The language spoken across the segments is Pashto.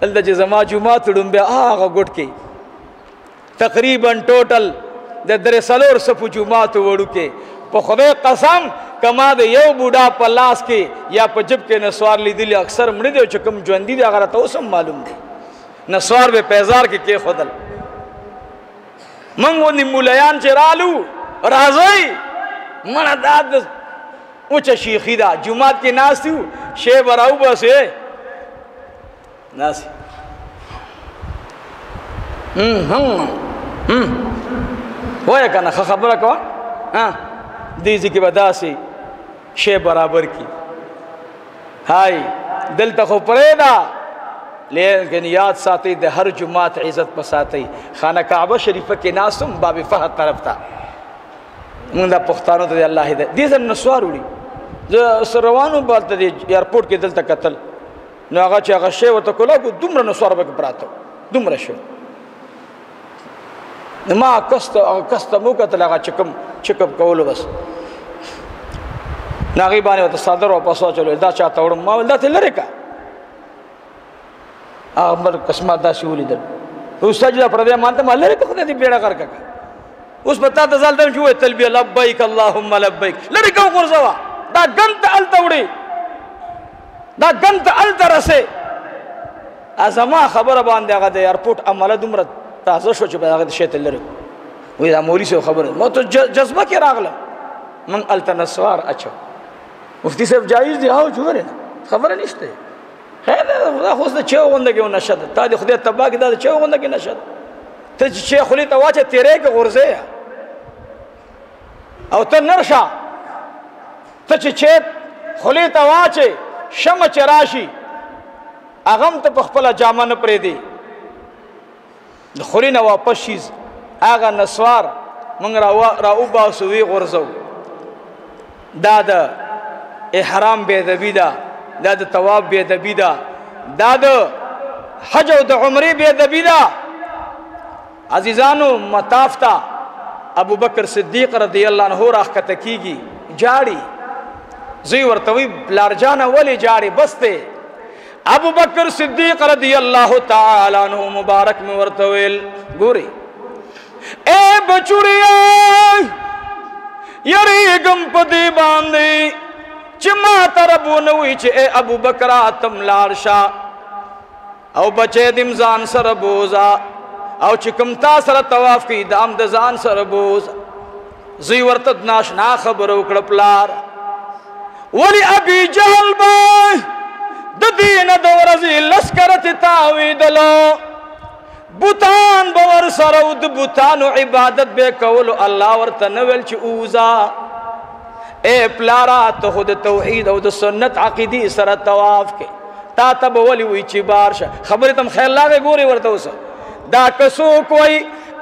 دلته چې زما جمعه تړم بیا هغه ګټ کې تقریبا ټوټل د درې سلور سپو جمعه ته وړو کې په خدای قسم کما د یو بوډا په لاس کې یا په جب کې نسوار لیدل اکثر مړ دی چې کوم ژوند دی هغه ته اوسم معلوم دی نسوار به پیزار کې کې خدل من غوندې مولایان چې رالو راځئ مړه دا د اوچه شیخي ده جومات کې ناست یو شی به راوباسې ناست وایه که نه ښه خبره کوه دې ځکه به داسې شی برابر کړي هاي دلته خو پرېدا لیکن یاد ساتي د هر جمعات عزت په ساتي خانه کعبه شریفه کې ناسم باب فهد طرف ته موږ د پښتانو ته الله هدایت دې زم نسوار وړي زه روانو بالته د ایرپورټ کې دلته قتل نو هغه چې هغه شی وته کوله دومره نسوار به پراته دومره شو نو ما کست او کست مو کتل هغه چکم چکپ کول بس ناغي باندې وته صدر او پسو چلو دا چا تاوړم ما ولدا ته لری کا هغه بل قسمت دا سی ولیدل او سجده پر دې مانته ما لری ته خدای دې بیړه کار کا اوس پتا ته ځل دم شوې تلبیه لبیک اللهم لبیک لری کو غرزوا دا ګنت ال تاوړي دا ګنت ال ترسه زما خبره باندې هغه د ایرپورټ عمله دومره تازه شو چې په هغه شی ته لري وې دا مولوي سره خبره ما ته جذبه کې راغله من التنسوار اچو مفتی صاحب جایز دی او جوړ خبره نشته خیر دا خو څه چې غونډه کې نشد تا دې خدای تبا کې دا چې غونډه کې نشد ته چې خلی ته واچې تیرې کې غورځې او ته نرشا ته چې خلی ته واچې شمه چې راشي هغه هم ته په خپل جامه نه پرې دی د خوري نه واپس شي هغه نسوار مونږ را را وباسو وی غرزو دا د احرام بے دبی دا دا د تواب بے دبی دا دا د حج او د عمره بے دبی دا عزیزانو مطاف ته ابوبکر صدیق رضی الله عنه راخته کیږي جاړي زوی ورته وی بلارجانه ولی جاړي بسته ابو بکر صدیق رضی اللہ تعالی عنہ مبارک میں ورتویل گوری اے بچڑیا یری گم پدی باندی چې ما تربو نوې چې اے ابو بکر اتم لارشا او بچی دیم ځان سره بوزا او چې کوم تا سره طواف کوي دام د ځان سره بوز زوی ورته ناشنا خبر وکړه پلار ولی ابي جهل به د دین د ورځې لسکرت تاویدلو بوتان به ور سره او د بوتانو عبادت به کولو الله ورته نه ویل چې اوزا اے پلارا ته خو د توحید او د سنت عقیدی سره طواف کې تا ته به ولي وي چې بار شه خبرې تم خیر لاغې ګوري ورته اوسه دا کسو کوي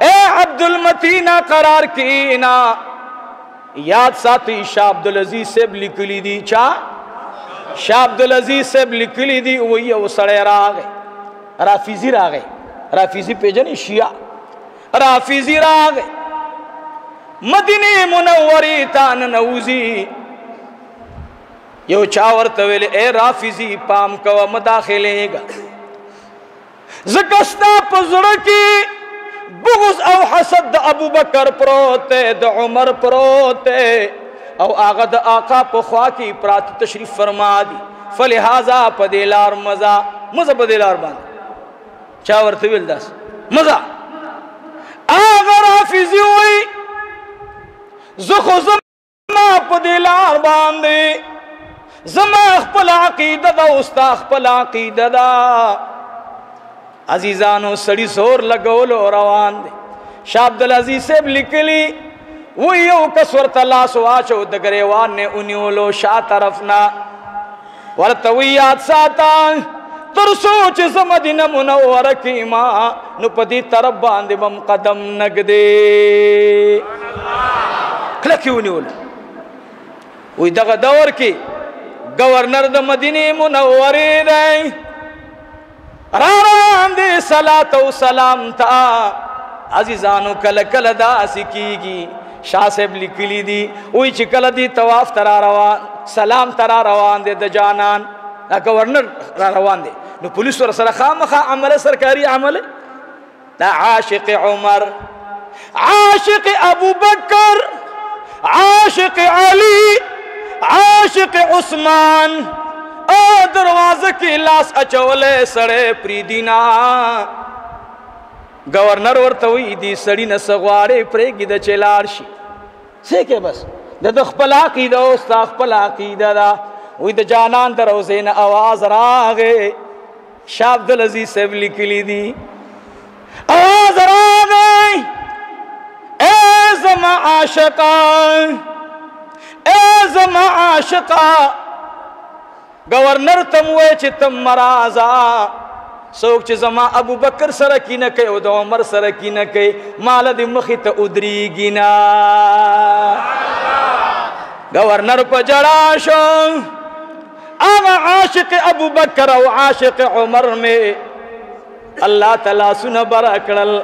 اے عبد المتینا قرار کینا یاد ساتي شاه عبد العزيز سیب لیکلی دي چا شاه عبد العزيز سیب لیکلی دي وی او سړی راغې رافیزی راغې رافیزی پیژنې شیعه رافضی راغی مدینه منوره ته ننوزی یو چا ورته ویل اے رافضی پام کوه مداخلهګا زکستا پزړه کې بغض او حسد د ابوبکر پروت د عمر پروت او هغه د آقا په خوا کې پرات تشریف فرما دي فلهذا په دې لار مزه مزه په دې لار باندې چا ورته ویل داس مزه هغه رافضي وي زه خو زما په دې لار باندې زما خپل عقیده دا او ستا خپل عقیده دا عزیزانو سړی زور لګول او روان دي شاه عبد العزيز صاحب لیکلی و یو کس ورته لاس واچو د غریوان نه اونیولو شاه طرفنا ورته وی یاد ساته تر څو چې زه مدینه منوره کې ما نو په دې طرف باندې بم قدم نګدې کله کې ونیول وې دغه دور کې گورنر د مدینه منوره دی را روان دی صلات او سلام تا عزیزانو کله کله دا سکیږي شاه صاحب لیکلی دی وای چې کله دی طواف تر روان سلام تر روان دی د جانان دا گورنر را روان دی نو پولیس ور سره خامخا عمل سرکاري عمل دا عاشق عمر عاشق ابو بکر عاشق علی عاشق عثمان او دروازه کې لاس اچولې سړې پری دینا گورنر ورته وی دی سړی نه سغواړې پرېګی د چلار شي څه کې بس د خپل عقیده او خپل عقیده دا وې د جانان دروازې نه आवाज راغې شاه عبدالعزیز صاحب لیکلی دی اواز راغی اے زما عاشقا اے زما عاشقا گورنر تم وای چې تم مرازا څوک چې زما ابو بکر سره کینه کوي او د عمر سره کینه کوي مال دې مخې ته ودریږي نه گورنر په جړا شو هغه عاشق ابوبکر او عاشق عمر می الله تعالی سونه برا کړل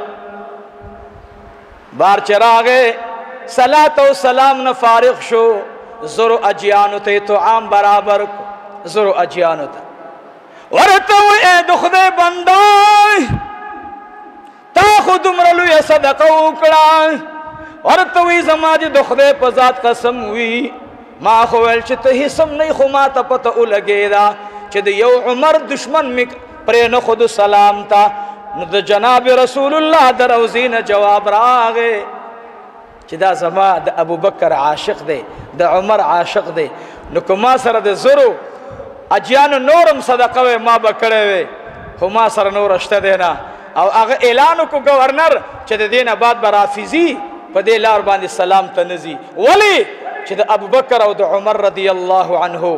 بار چراغه صلات او سلام نه فارغ شو زرو اجیانو ته تو عام برابر کو زرو اجیانو ته ورته وې د خدای بندای تا خو دومره لویه صدقه وکړه ورته وی زما دې د خدای په ذات قسم وی ما خو ویل چې ته هیڅ هم نه خو ما ته پته ولګېده چې د یو عمر دشمن مې پرې نه خود سلام ته نو د جناب رسول الله د روزي نه جواب راغی چې دا زما د ابوبکر عاشق دی د عمر عاشق دی نو کوما سره د زرو اجیان نورم صدقه وې ما بکړې وې هما سره نور شته دی نه او هغه اعلان کو گورنر چې د دینه بعد برافیزی په دې لار باندې سلام ته نزي ولی چې د ابوبکر او د عمر رضی الله عنه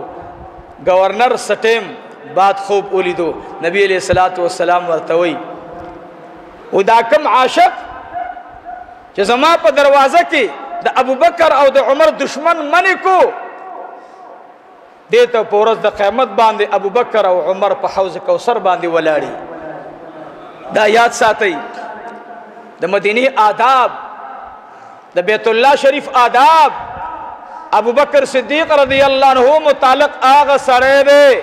گورنر سټیم بعد خوب ولیدو نبی علیہ الصلوۃ والسلام ورته وی او دا کم عاشق چې زما په دروازه کې د ابوبکر او د عمر دشمن منې کو دې ته په ورځ د قیامت باندې ابوبکر او عمر په حوض کوثر باندې ولاړی دا یاد ساتئ د مدینه آداب د بیت الله شریف آداب ابو بکر صدیق رضی الله عنه متعلق هغه سره دی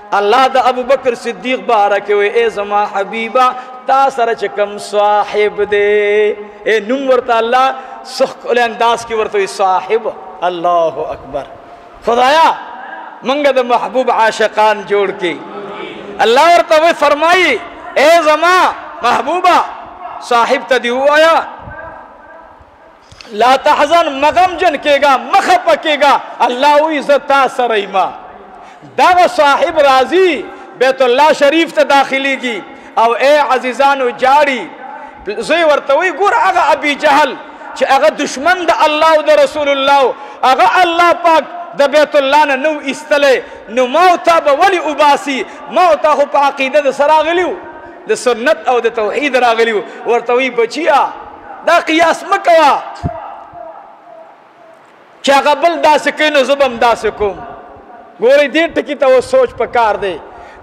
الله د ابوبکر صدیق باره کې وې ای زما حبیبا تا سره چې کم صاحب دی اے نوم ورته الله سخ کول انداز کې ورته صاحب الله اکبر خدایا منګه د محبوب عاشقان جوړ کې الله ورته وې فرمایي اے زما محبوبا صاحب ته دی وایا لا تحزن مغم جن کېږه مه خپه کېږه الله وایي زه تا سره یم دغه صاحب راځي بیت الله شریف ته داخليږي او اے عزیزانو جاړي زوی ورته وی ګور هغه ابي جهل چې هغه دشمن د الله او د رسول الله هغه الله پاک د بیت الله نه نو ایستلې نو ما او تا به ولی وباسي ما او تا خو په عقیده د سراغلیو د سنت او د توحید راغلیو ورته وی بچیا دا قیاس مکوا چې هغه بل داسې کوي نو زبم داسې کوم ګورې دې ټکی ته و سوچ پکار دی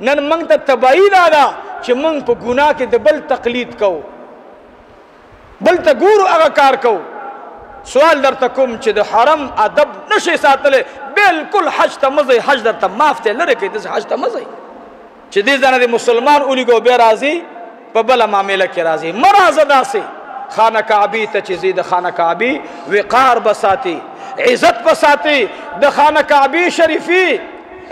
نن موږ ته تبعی دا ده چې موږ په ګناه کې د بل تقلید کوو بل ته ګورو هغه کار کوو سوال درته کوم چې د حرم ادب نشي ساتلې بالکل حج ته مزه حج درته معاف ته لره کې د حج ته مزه چې دې ځنه دې مسلمان ولګو به راځي په بل معاملې کې راځي مرزه داسي خانه کعبه ته چې زید خانه کعبه وقار بساتی عزت بساتی د خانه کعبه شریفی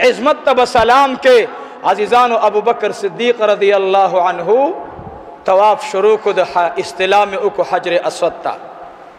عظمت ته سلام کې عزیزانو ابو بکر صدیق رضی الله عنه طواف شروع کو د استلام او کو حجر اسود ته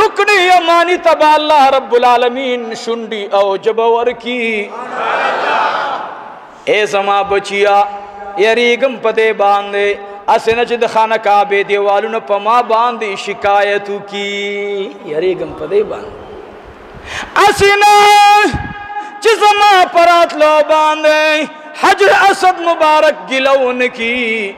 رکن یمانی تبا الله رب العالمین شونډي او جبور کی اے زما بچیا یریګم پته باندې اسنه چې د خانه کعبه دیوالونو په ما باندې شکایت کی یریګم پته باندې اسنه چې زما پرات لو باندې حجر اسد مبارک ګلون کی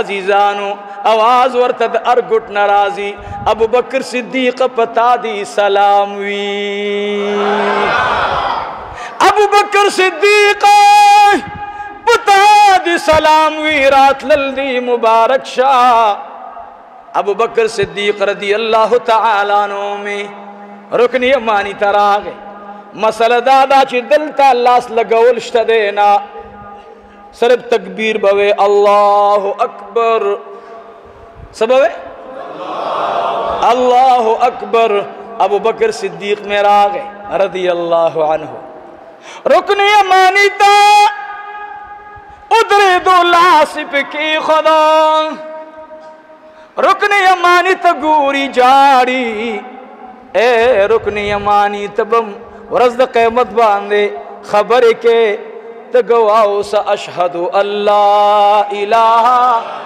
عزیزانو اواز ورته د ارګټ ناراضي ابو بکر صدیق پتا دی سلام وی ابو بکر صدیق پتا دی سلام وی راتلل دی مبارک شاه ابو بکر صدیق رضی الله تعالی عنہ می رکن یمانی تراغه مسله دا دا چې دلته لاس لګول شته نه صرف تکبیر به وي الله اکبر سبوي الله اکبر ابو بکر صدیق میں راغ رضی اللہ عنہ رکن یمانی تا ادری دو لاس پکی خدا رکن یمانی ته ګوري جاړي اے رکن یمانی ته بم ورځ د قیامت باندې خبرې کې ته ګواوس اشهد الله اله